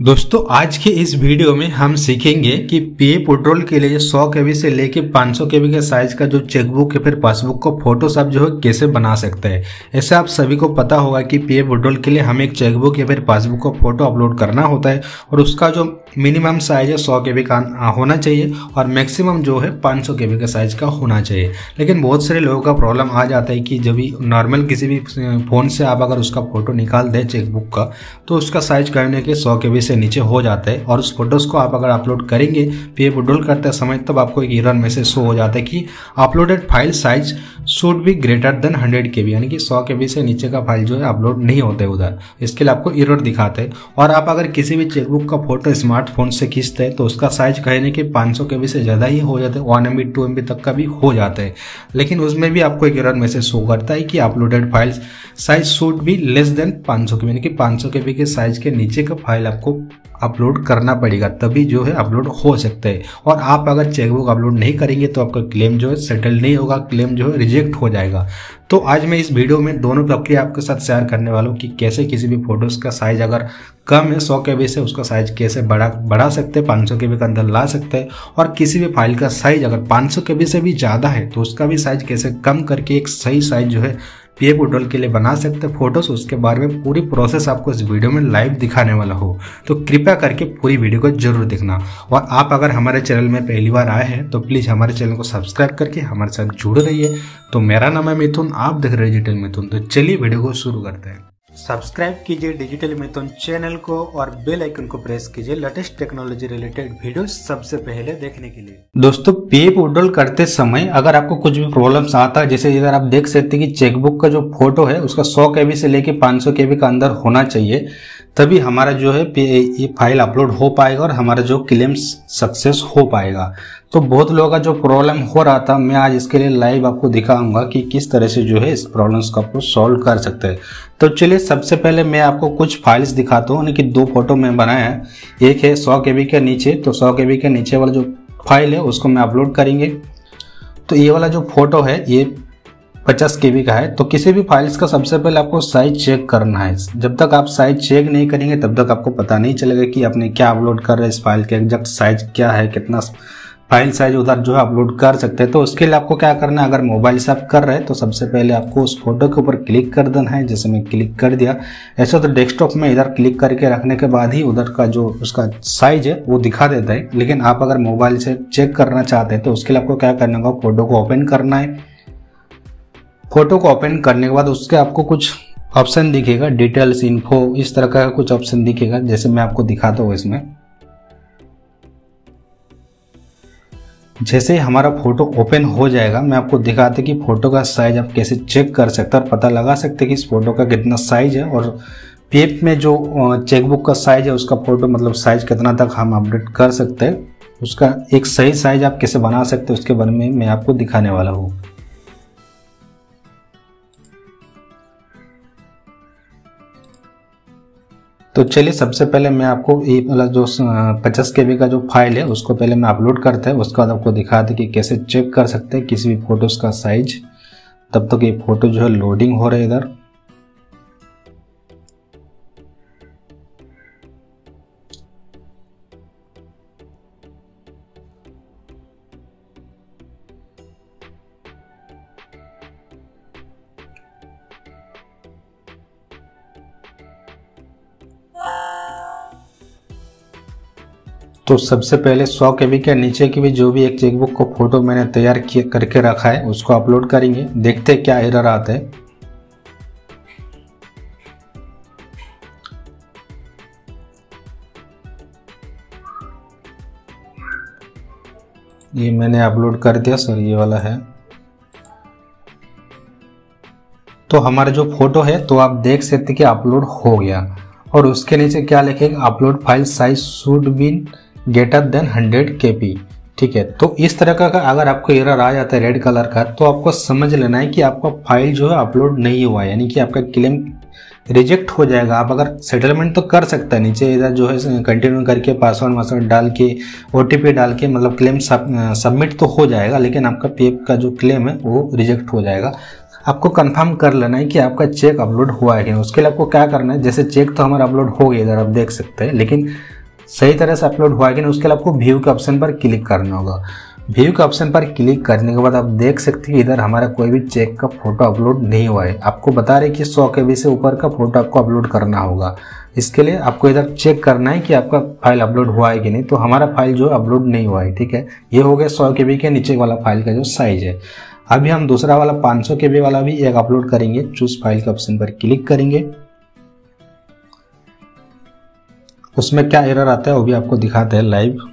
दोस्तों, आज के इस वीडियो में हम सीखेंगे कि पीए पेट्रोल के लिए 100 के से लेके 500 केबी के साइज़ का जो चेकबुक या फिर पासबुक का फोटोशॉप जो है कैसे बना सकते हैं। ऐसे आप सभी को पता होगा कि पीए पेट्रोल के लिए हमें एक चेकबुक या फिर पासबुक का फ़ोटो अपलोड करना होता है और उसका जो मिनिमम साइज़ है, सौ के बी का होना चाहिए और मैक्सिमम जो है, पाँच सौ के बी का साइज़ का होना चाहिए। लेकिन बहुत सारे लोगों का प्रॉब्लम आ जाता है कि जब भी नॉर्मल किसी भी फ़ोन से आप अगर उसका फ़ोटो निकाल दें चेकबुक का तो उसका साइज़ कहने के सौ के बी से नीचे हो जाता है और उस फ़ोटोज़ को आप अगर अपलोड करेंगे पे विड्रोल करते समय तब आपको एक ईरर मैसेज शो हो जाता है कि uploaded file size should be greater than hundred K यानी कि सौ के से नीचे का फ़ाइल जो है अपलोड नहीं होते उधर। इसके लिए आपको ईरर दिखाते हैं। और आप अगर किसी भी चेकबुक का फ़ोटो स्मार्टफ़ोन से खींचते हैं तो उसका साइज़ कहने के 500 के से ज़्यादा ही हो जाते हैं one M B two M B तक का भी हो जाता है। लेकिन उसमें भी आपको एक एरर मैसेज शो करता है कि uploaded files size should be less than 500 K यानी कि 500 के के साइज़ के नीचे का फ़ाइल आपको अपलोड करना पड़ेगा, तभी जो है अपलोड हो सकता है। और आप अगर चेकबुक अपलोड नहीं करेंगे तो आपका क्लेम जो है सेटल नहीं होगा, क्लेम जो है रिजेक्ट हो जाएगा। तो आज मैं इस वीडियो में दोनों प्रक्रिया आपके साथ शेयर करने वाला हूँ कि कैसे किसी भी फ़ोटोज़ का साइज़ अगर कम है, सौ के से उसका साइज़ कैसे बढ़ा बढ़ा सकते हैं, पाँच सौ के के अंदर ला सकते हैं। और किसी भी फ़ाइल का साइज़ अगर पाँच सौ के से भी ज़्यादा है तो उसका भी साइज़ कैसे कम करके एक सही साइज़ जो है पी विड्रॉल के लिए बना सकते हैं फ़ोटोज़ उसके बारे में पूरी प्रोसेस आपको इस वीडियो में लाइव दिखाने वाला हो। तो कृपया करके पूरी वीडियो को ज़रूर देखना। और आप अगर हमारे चैनल में पहली बार आए हैं तो प्लीज़ हमारे चैनल को सब्सक्राइब करके हमारे साथ जुड़ रहिए। तो मेरा नाम है मिथुन, आप देख रहे हैं डिटेल मिथुन। तो चलिए वीडियो को शुरू करते हैं। सब्सक्राइब कीजिए डिजिटल मिथुन चैनल को और बेल आइकन को प्रेस कीजिए लेटेस्ट टेक्नोलॉजी रिलेटेड वीडियो सबसे पहले देखने के लिए। दोस्तों पे पोर्टल करते समय अगर आपको कुछ भी प्रॉब्लम्स आता है, जैसे इधर आप देख सकते हैं कि चेकबुक का जो फ़ोटो है, उसका 100 केबी से लेके 500 केबी का अंदर होना चाहिए, तभी हमारा जो है ये फ़ाइल अपलोड हो पाएगा और हमारा जो क्लेम सक्सेस हो पाएगा। तो बहुत लोगों का जो प्रॉब्लम हो रहा था, मैं आज इसके लिए लाइव आपको दिखाऊँगा कि किस तरह से जो है इस प्रॉब्लम्स को आपको सॉल्व कर सकते हैं। तो चलिए, सबसे पहले मैं आपको कुछ फाइल्स दिखाता हूँ, यानी कि दो फ़ोटो मैं बनाया है। एक है सौ के के नीचे तो सौ के के नीचे वाला जो फ़ाइल है, उसको मैं अपलोड करेंगे। तो ये वाला जो फ़ोटो है, ये पचास के का है। तो किसी भी फाइल्स का सबसे पहले आपको साइज़ चेक करना है। जब तक आप साइज़ चेक नहीं करेंगे, तब तक आपको पता नहीं चलेगा कि आपने क्या अपलोड कर रहे हैं इस फ़ाइल के एग्जैक्ट साइज़ क्या है, कितना फ़ाइल साइज़ उधर जो है अपलोड कर सकते हैं। तो उसके लिए आपको क्या करना है? अगर मोबाइल से आप कर रहे हैं तो सबसे पहले आपको उस फ़ोटो के ऊपर क्लिक कर देना है, जैसे मैं क्लिक कर दिया। ऐसा तो डेस्कटॉप में इधर क्लिक करके रखने के बाद ही उधर का जो उसका साइज़ है, वो दिखा देता है। लेकिन आप अगर मोबाइल से चेक करना चाहते हैं तो उसके लिए आपको क्या करना होगा? फ़ोटो को ओपन करना है। फ़ोटो को ओपन करने के बाद उसके आपको कुछ ऑप्शन दिखेगा, डिटेल्स, इन्फो, इस तरह का कुछ ऑप्शन दिखेगा, जैसे मैं आपको दिखाता हूँ इसमें। जैसे ही हमारा फ़ोटो ओपन हो जाएगा, मैं आपको दिखाते कि फ़ोटो का साइज़ आप कैसे चेक कर सकते हैं और पता लगा सकते कि इस फ़ोटो का कितना साइज़ है और पेप में जो चेकबुक का साइज़ है, उसका फ़ोटो मतलब साइज़ कितना तक हम अपडेट कर सकते हैं, उसका एक सही साइज़ आप कैसे बना सकते हैं, उसके बारे में मैं आपको दिखाने वाला हूँ। तो चलिए, सबसे पहले मैं आपको ये वाला जो पचास के का जो फ़ाइल है, उसको पहले मैं अपलोड करते हैं, उसके बाद आपको दिखाते कि कैसे चेक कर सकते हैं किसी भी फ़ोटोज़ का साइज़। तब तक तो ये फ़ोटो जो है, लोडिंग हो रहा है इधर। तो सबसे पहले सौ के के नीचे की भी जो भी एक चेकबुक को फ़ोटो मैंने तैयार करके रखा है, उसको अपलोड करेंगे। देखते क्या एरर आते हैं। ये मैंने अपलोड कर दिया, सर, ये वाला है। तो हमारा जो फ़ोटो है तो आप देख सकते कि अपलोड हो गया। और उसके नीचे क्या लिखेगा, upload file size should been greater than hundred K P ठीक है? तो इस तरह का अगर आपको एरर आ जाता है रेड कलर का तो आपको समझ लेना है कि आपका फ़ाइल जो है अपलोड नहीं हुआ यानी कि आपका क्लेम रिजेक्ट हो जाएगा। आप अगर सेटलमेंट तो कर सकते हैं, नीचे इधर जो है कंटिन्यू करके पासवर्ड वासवर्ड डाल के, ओटीपी डाल के मतलब क्लेम सबमिट तो हो जाएगा, लेकिन आपका पी का जो क्लेम है वो रिजेक्ट हो जाएगा। आपको कंफर्म कर लेना है कि आपका चेक अपलोड हुआ है कि उसके लिए आपको क्या करना है, जैसे चेक तो हमारा अपलोड हो गया, इधर आप देख सकते हैं, लेकिन सही तरह से अपलोड हुआ है कि नहीं, उसके लिए आपको व्यू के ऑप्शन पर क्लिक करना होगा। व्यू के ऑप्शन पर क्लिक करने के बाद आप देख सकते हैं इधर हमारा कोई भी चेक का फ़ोटो अपलोड नहीं हुआ है। आपको बता रहे कि सौ के से ऊपर का फ़ोटो आपको अपलोड करना होगा। इसके लिए आपको इधर चेक करना है कि आपका फ़ाइल अपलोड हुआ है कि नहीं। तो हमारा फ़ाइल जो अपलोड नहीं हुआ है, ठीक है? ये हो गया सौ के के नीचे वाला फ़ाइल का जो साइज़ है। अभी हम दूसरा वाला 500 सौ के वाला भी एक अपलोड करेंगे। चूज़ फ़ाइल के ऑप्शन पर क्लिक करेंगे। उसमें क्या एरर आता है वो भी आपको दिखाते हैं लाइव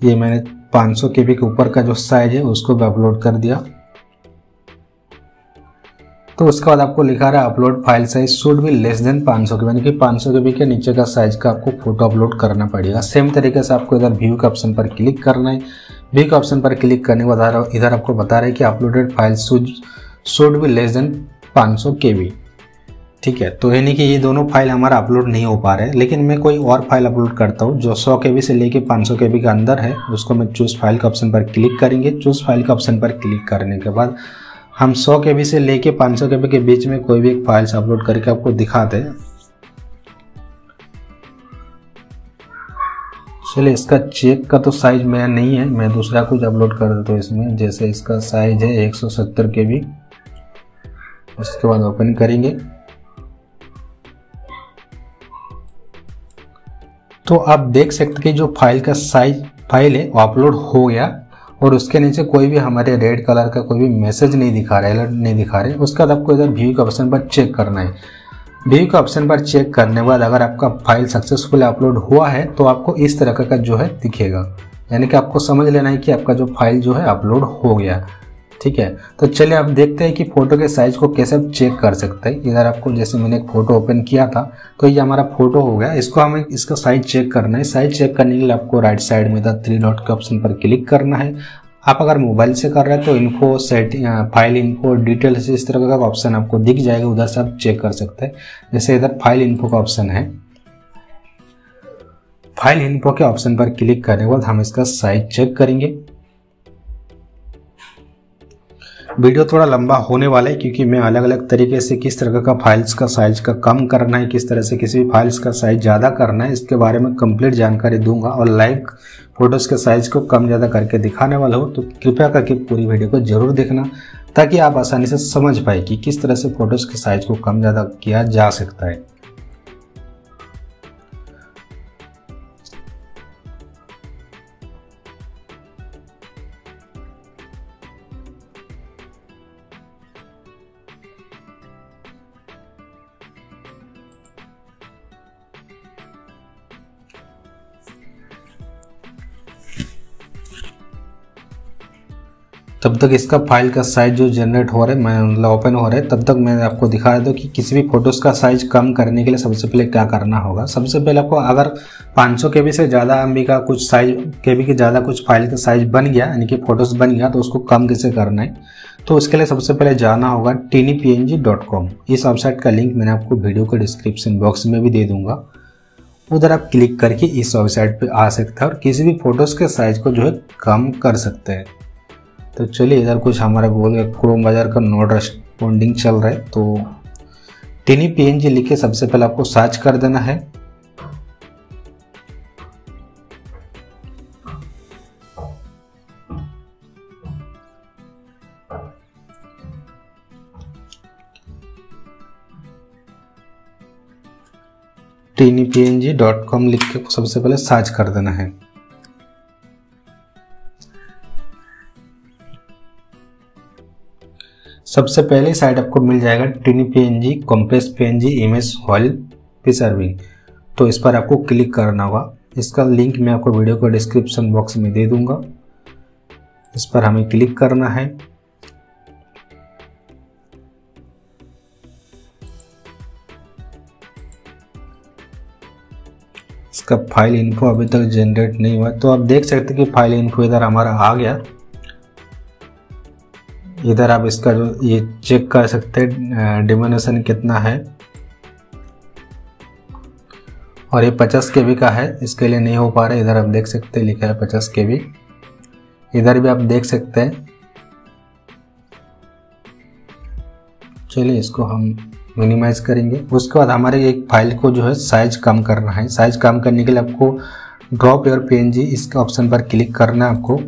ये मैंने 500 सौ केबी के ऊपर का जो साइज़ है, उसको भी अपलोड कर दिया। तो उसके बाद आपको लिखा रहा है upload file size should be less than 500 सौ के यानी कि 500 सौ के के नीचे का साइज़ का आपको फ़ोटो अपलोड करना पड़ेगा। सेम तरीके से आपको इधर व्यू के ऑप्शन पर क्लिक करना है। के ऑप्शन पर क्लिक करने के बाद इधर आपको बता रहा है कि uploaded file should be less than 500 सौ ठीक है तो यानी कि ये दोनों फ़ाइल हमारा अपलोड नहीं हो पा रहे लेकिन मैं कोई और फ़ाइल अपलोड करता हूँ जो 100 के से लेके 500 के के अंदर है। उसको मैं चूज़ फ़ाइल के ऑप्शन पर क्लिक करेंगे। चूज़ फ़ाइल के ऑप्शन पर क्लिक करने के बाद हम 100 के से लेके 500 के के बीच में कोई भी एक फाइल्स अपलोड करके आपको दिखाते हैं। चलिए, इसका चेक का तो साइज़ मेरा नहीं है, मैं दूसरा कुछ अपलोड कर देता हूँ इसमें। जैसे इसका साइज़ है 170 के बी उसके बाद ओपन करेंगे। तो आप देख सकते कि जो फ़ाइल का साइज़ फ़ाइल है, वो अपलोड हो गया, और उसके नीचे कोई भी हमारे रेड कलर का कोई भी मैसेज नहीं दिखा रहा है अलर्ट नहीं दिखा रहे उसके बाद आपको इधर व्यू के ऑप्शन पर चेक करना है। व्यू के ऑप्शन पर चेक करने के बाद अगर आपका फ़ाइल सक्सेसफुल अपलोड हुआ है तो आपको इस तरह का जो है दिखेगा। यानी कि आपको समझ लेना है कि आपका जो फ़ाइल जो है अपलोड हो गया। ठीक है? तो चलिए आप देखते हैं कि फ़ोटो के साइज़ को कैसे आप चेक कर सकते हैं। इधर आपको जैसे मैंने एक फ़ोटो ओपन किया था तो ये हमारा फ़ोटो हो गया। इसको हमें, इसका साइज़ चेक करना है। साइज़ चेक करने के लिए आपको राइट साइड में इधर थ्री डॉट के ऑप्शन पर क्लिक करना है। आप अगर मोबाइल से कर रहे हैं तो info set file info details इस तरह का ऑप्शन आपको दिख जाएगा, उधर से आप चेक कर सकते हैं। जैसे इधर फ़ाइल इन्फो का ऑप्शन है। फ़ाइल इन्फो के ऑप्शन पर क्लिक करने के बाद हम इसका साइज़ चेक करेंगे। वीडियो थोड़ा लंबा होने वाला है, क्योंकि मैं अलग अलग तरीके से किस तरह का फाइल्स का साइज़ का कम करना है, किस तरह से किसी भी फाइल्स का साइज़ ज़्यादा करना है, इसके बारे में कंप्लीट जानकारी दूँगा और लाइक फ़ोटोज़ के साइज़ को कम ज़्यादा करके दिखाने वाला हो। तो कृपया करके पूरी वीडियो को ज़रूर देखना, ताकि आप आसानी से समझ पाए कि किस तरह से फ़ोटोज़ के साइज़ को कम ज़्यादा किया जा सकता है। तब तक इसका फ़ाइल का साइज़ जो जनरेट हो रहा है, मैं मतलब ओपन हो रहा है, तब तक मैं आपको दिखा देता हूँ कि किसी भी फ़ोटोज़ का साइज़ कम करने के लिए सबसे पहले क्या करना होगा। सबसे पहले आपको अगर 500 सौ के बी से ज़्यादा एम का कुछ साइज़ के बी के ज़्यादा कुछ फ़ाइल का साइज़ बन गया, यानी कि फ़ोटोज़ बन गया तो उसको कम कैसे करना है? तो उसके लिए सबसे पहले जाना होगा टीनी इस वेबसाइट का लिंक मैंने आपको वीडियो के डिस्क्रिप्शन बॉक्स में भी दे दूँगा। उधर आप क्लिक करके इस वेबसाइट पे आ सकते हैं और किसी भी फ़ोटोज़ के साइज़ को जो है कम कर सकते हैं। तो चलिए इधर कुछ हमारा बोल गया क्रोम बाज़ार का नोट रेस्पॉन्डिंग चल रहा है तो टीनी पी लिख के सबसे पहले आपको सर्च कर देना है। Tiny P N G dot com लिख के सबसे पहले सर्च कर देना है। सबसे पहले साइट आपको मिल जाएगा tiny P N G compress P N G image while preserving तो इस पर आपको क्लिक करना होगा। इसका लिंक मैं आपको वीडियो को डिस्क्रिप्शन बॉक्स में दे दूँगा। इस पर हमें क्लिक करना है। इसका फ़ाइल इन्फो अभी तक जनरेट नहीं हुआ। तो आप देख सकते कि फ़ाइल इन्फो इधर हमारा आ गया। इधर आप इसका जो, ये चेक कर सकते हैं डिमोनेशन कितना है। और ये पचास के का है, इसके लिए नहीं हो पा रहा, इधर आप देख सकते हैं, लिखा है पचास के इधर भी आप देख सकते हैं। चलिए, इसको हम मिनिमाइज करेंगे। उसके बाद हमारे एक फ़ाइल को जो है साइज़ कम करना है। साइज़ कम करने के लिए आपको drop your P N G इसके ऑप्शन पर क्लिक करना है आपको।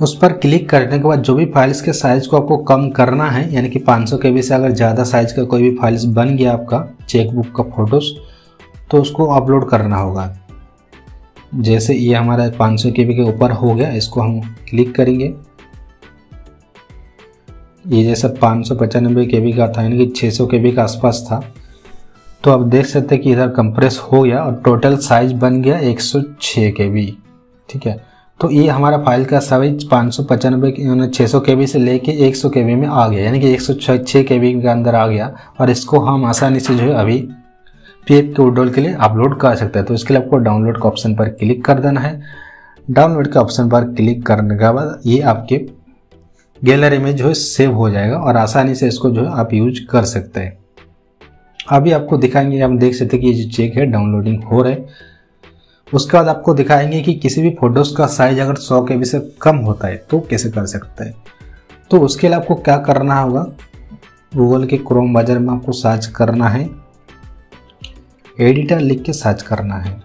उस पर क्लिक करने के बाद जो भी फाइल्स के साइज़ को आपको कम करना है, यानी कि 500 सौ से अगर ज़्यादा साइज़ का कोई भी फाइल्स बन गया आपका चेकबुक का फ़ोटोज़ तो उसको अपलोड करना होगा। जैसे ये हमारा 500 सौ के ऊपर हो गया, इसको हम क्लिक करेंगे। ये जैसा पाँच सौ पचानबे के बी का था, यानी कि छः सौ के बी के आसपास था। तो आप देख सकते हैं कि इधर कंप्रेस हो गया और टोटल साइज़ बन गया 106 के बी ठीक है? तो ये हमारा फ़ाइल का साइज़ पाँच सौ पचानवे छः सौ के से लेके एक सौ के में आ गया। यानी कि एक सौ छः के के अंदर आ गया और इसको हम आसानी से जो है अभी पी एफ़ के उडोल के लिए अपलोड कर सकते हैं। तो इसके लिए आपको डाउनलोड के ऑप्शन पर क्लिक कर देना है। डाउनलोड के ऑप्शन पर क्लिक करने के बाद ये आपके गैलरी में जो है सेव हो जाएगा और आसानी से इसको जो है आप यूज़ कर सकते हैं। अभी आपको दिखाएँगे, हम देख सकते हैं कि ये जो चेक है, डाउनलोडिंग हो रहा है। उसके बाद आपको दिखाएँगे कि किसी भी फ़ोटोज़ का साइज़ अगर सौ के से कम होता है तो कैसे कर सकते हैं? तो उसके लिए आपको क्या करना होगा? गूगल के क्रोम बाज़ार में आपको सर्च करना है। एडिटर लिख के सर्च करना है।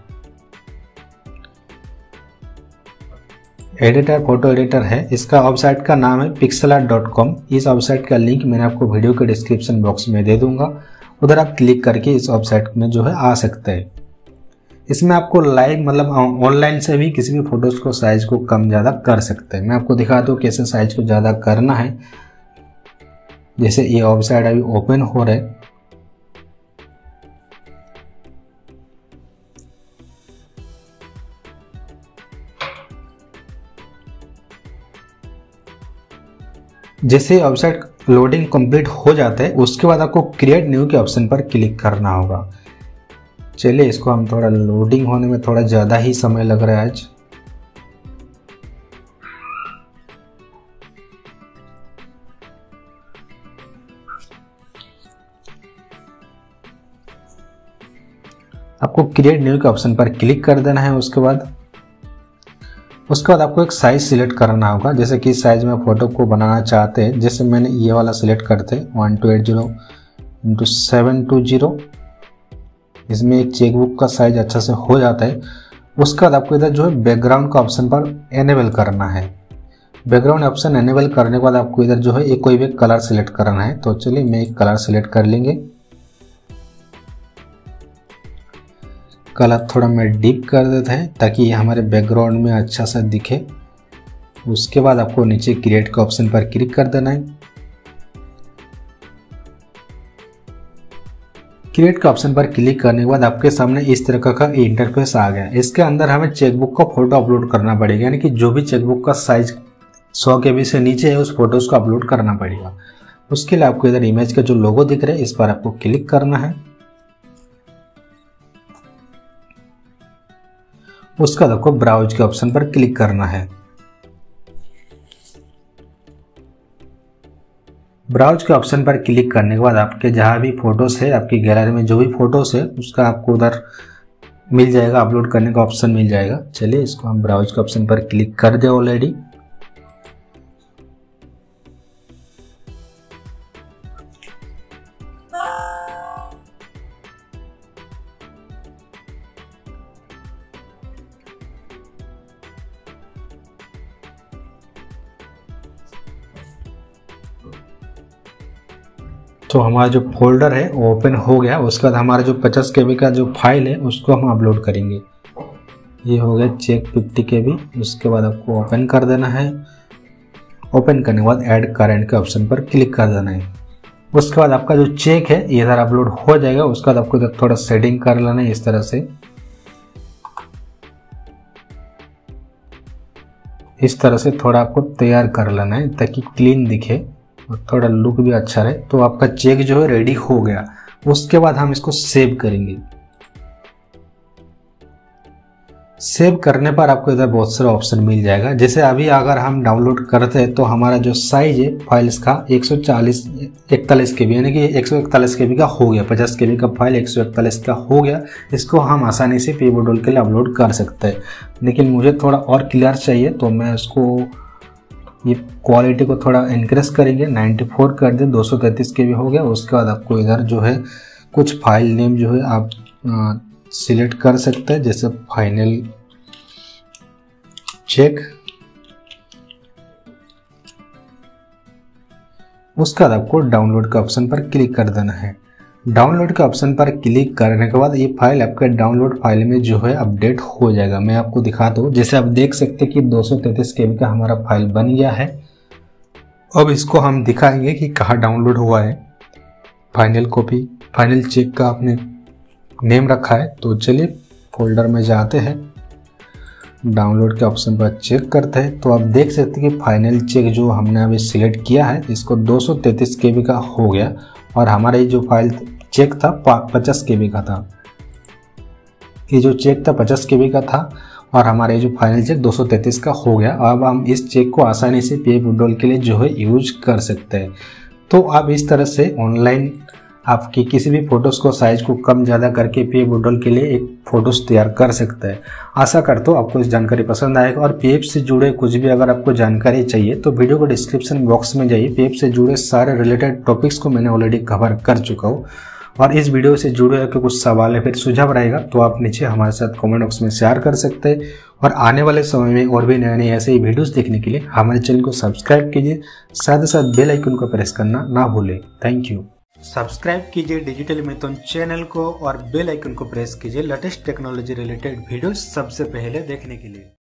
एडिटर फ़ोटो एडिटर है। इसका वेबसाइट का नाम है पिक्सला डॉट कॉम इस वेबसाइट का लिंक मैंने आपको वीडियो के डिस्क्रिप्शन बॉक्स में दे दूँगा। उधर आप क्लिक करके इस वेबसाइट में जो है आ सकते हैं। इसमें आपको लाइव मतलब ऑनलाइन से भी किसी भी फ़ोटोज़ को साइज़ को कम ज़्यादा कर सकते हैं। मैं आपको दिखा दूँ कैसे साइज़ को ज़्यादा करना है। जैसे ये वेबसाइट अभी ओपन हो रहा है। जैसे वेबसाइट लोडिंग कंप्लीट हो जाता है, उसके बाद आपको क्रिएट न्यू के ऑप्शन पर क्लिक करना होगा। चलिए, इसको हम थोड़ा लोडिंग होने में थोड़ा ज़्यादा ही समय लग रहा है आज। आपको क्रिएट न्यू के ऑप्शन पर क्लिक कर देना है उसके बाद। उसके बाद आपको एक साइज़ सिलेक्ट करना होगा, जैसे कि साइज़ में फ़ोटो को बनाना चाहते हैं, जैसे मैंने ये वाला सिलेक्ट करते one two eight zero into seven two zero इसमें एक चेकबुक का साइज़ अच्छा से हो जाता है, उसके बाद आपको इधर जो है बैकग्राउंड का ऑप्शन पर एनेबल करना है। बैकग्राउंड ऑप्शन एनेबल करने के बाद आपको इधर जो है एक कोई भी कलर सिलेक्ट करना है। तो चलिए मैं एक कलर सिलेक्ट कर लेंगे। कलर थोड़ा मैं डीप कर देता है ताकि ये हमारे बैकग्राउंड में अच्छा सा दिखे। उसके बाद आपको नीचे क्रिएट के ऑप्शन पर क्लिक कर देना है। क्रिएट के ऑप्शन पर क्लिक करने के बाद आपके सामने इस तरह का इंटरफेस आ गया इसके अंदर हमें चेकबुक का फ़ोटो अपलोड करना पड़ेगा, यानी कि जो भी चेकबुक का साइज़ सौ के से नीचे है, उस फ़ोटोज़ को अपलोड करना पड़ेगा। उसके लिए आपको इधर इमेज का जो लोगो दिख रहा है, इस पर आपको क्लिक करना है। उसका आपको ब्राउज के ऑप्शन पर क्लिक करना है। ब्राउज के ऑप्शन पर क्लिक करने के बाद आपके जहाँ भी फ़ोटोज़ है, आपकी गैलरी में जो भी फ़ोटोज़ है, उसका आपको उधर मिल जाएगा अपलोड करने का ऑप्शन मिल जाएगा। चलिए इसको हम ब्राउज के ऑप्शन पर क्लिक कर दें ऑलरेडी तो हमारा जो फोल्डर है, वो ओपन हो गया। उसके बाद हमारा जो पचास के का जो फ़ाइल है, उसको हम अपलोड करेंगे। ये हो गया चेक फिफ्टी के बी उसके बाद आपको ओपन कर देना है। ओपन करने के बाद ऐड करेंट के ऑप्शन पर क्लिक कर देना है। उसके बाद आपका जो चेक है, ये इधर अपलोड हो जाएगा। उसके बाद आपको इधर थोड़ा सेटिंग कर लेना है, इस तरह से। इस तरह से थोड़ा आपको तैयार कर लेना है, ताकि क्लीन दिखे। और थोड़ा लुक भी अच्छा रहे तो आपका चेक जो है रेडी हो गया। उसके बाद हम इसको सेव करेंगे। सेव करने पर आपको इधर बहुत सारे ऑप्शन मिल जाएगा। जैसे अभी अगर हम डाउनलोड करते हैं तो हमारा जो साइज़ है फाइल्स का 140 इकतालीस के बी यानी कि 141 के बी का हो गया 50 के बी का फ़ाइल 141 का हो गया। इसको हम आसानी से पी बोडोल के लिए अपलोड कर सकते हैं। लेकिन मुझे थोड़ा और क्लियर चाहिए तो मैं उसको ये क्वालिटी को थोड़ा इंक्रेज करेंगे। 94 कर दें 233 के भी हो गया। उसके बाद आपको इधर जो है, कुछ फ़ाइल नेम जो है आप सिलेक्ट कर सकते हैं। जैसे फाइनल चेक उसके बाद आपको डाउनलोड के ऑप्शन पर क्लिक कर देना है। डाउनलोड के ऑप्शन पर क्लिक करने के बाद ये फ़ाइल आपके डाउनलोड फ़ाइल में जो है अपडेट हो जाएगा। मैं आपको दिखा दूँ, जैसे आप देख सकते हैं कि दो सौ के का हमारा फ़ाइल बन गया है। अब इसको हम दिखाएँगे कि कहाँ डाउनलोड हुआ है। फाइनल कॉपी, फाइनल चेक का आपने नेम रखा है तो चलिए फोल्डर में जाते हैं। डाउनलोड के ऑप्शन पर चेक करते हैं तो आप देख सकते हैं कि फाइनल चेक जो हमने अभी सिलेक्ट किया है, इसको दो सौ का हो गया। और हमारा ये जो फ़ाइल चेक था पचास के का था। ये जो चेक था, पचास के का था और हमारा जो फाइनल चेक 233 का हो गया। अब हम इस चेक को आसानी से पे विड्रॉल के लिए जो है यूज़ कर सकते हैं। तो आप इस तरह से ऑनलाइन आपकी किसी भी फ़ोटोज़ को, साइज़ को कम ज़्यादा करके पी बुडल के लिए एक फ़ोटोज़ तैयार कर सकते हैं। आशा करता हूँ आपको इस जानकारी पसंद आएगा और पीएफ से जुड़े कुछ भी अगर आपको जानकारी चाहिए तो वीडियो को डिस्क्रिप्शन बॉक्स में जाइए। पीएफ से जुड़े सारे रिलेटेड टॉपिक्स को मैंने ऑलरेडी कवर कर चुका हूँ। और इस वीडियो से जुड़े हुए कुछ सवाल या फिर सुझाव रहेगा तो आप नीचे हमारे साथ कमेंट बॉक्स में शेयर कर सकते हैं। और आने वाले समय में और भी नए नए ऐसे ही वीडियोस देखने के लिए हमारे चैनल को सब्सक्राइब कीजिए। साथ ही साथ बेल आइकन को प्रेस करना ना भूलें। थैंक यू सब्सक्राइब कीजिए डिजिटल मिथुन चैनल को और बेल आइकन को प्रेस कीजिए। लेटेस्ट टेक्नोलॉजी रिलेटेड वीडियो सबसे पहले देखने के लिए।